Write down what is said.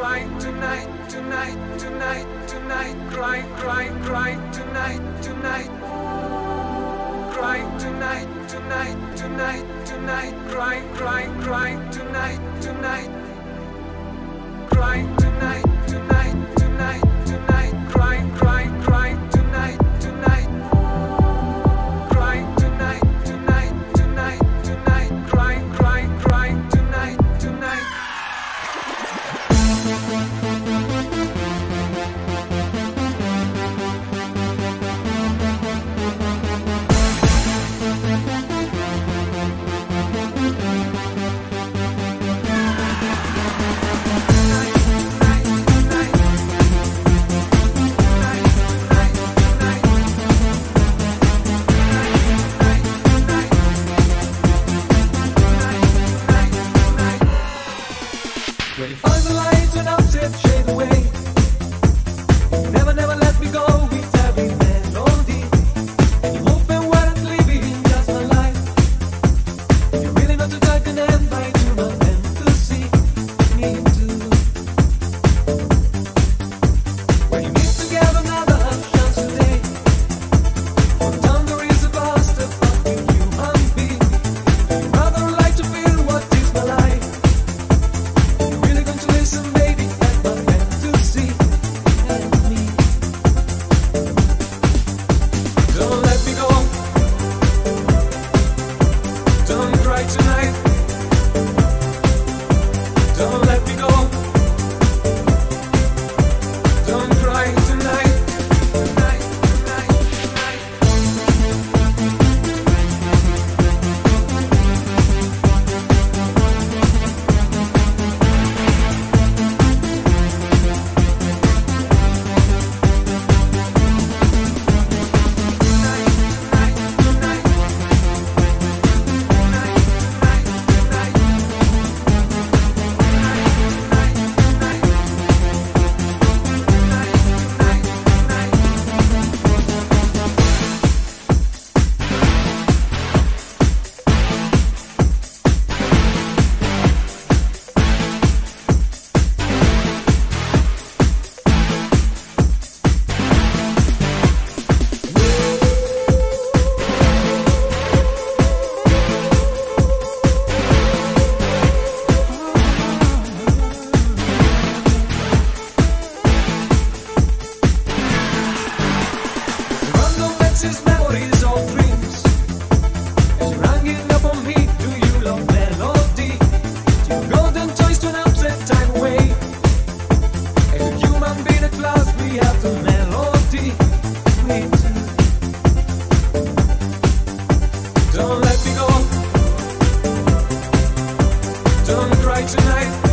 cry tonight, tonight, tonight, tonight, cry, cry, cry tonight, tonight. Cry tonight, tonight, tonight, tonight, cry, cry, cry tonight, tonight. Cry tonight. done right tonight.